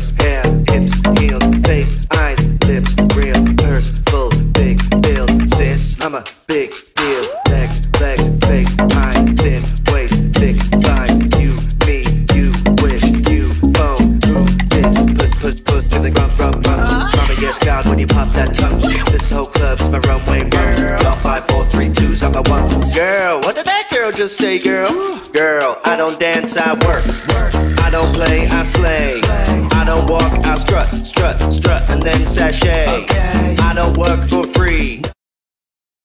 Nails, hair, hips, heels, face, eyes, lips, real, purse, full, big bills. Sis, I'm a big deal. Legs, legs, face, eyes, thin waist, thick thighs. You, me, you wish you phone. Who this? Put, put, put in the rub, rub, rub. Mama, yes, God, when you pop that tongue. This whole club's my runway run. All five, four, three, twos, I'm a one. Girl, what did that girl just say, girl? Girl, I don't dance, I work. I don't play, I slay. Strut, strut, and then sashay. I don't work.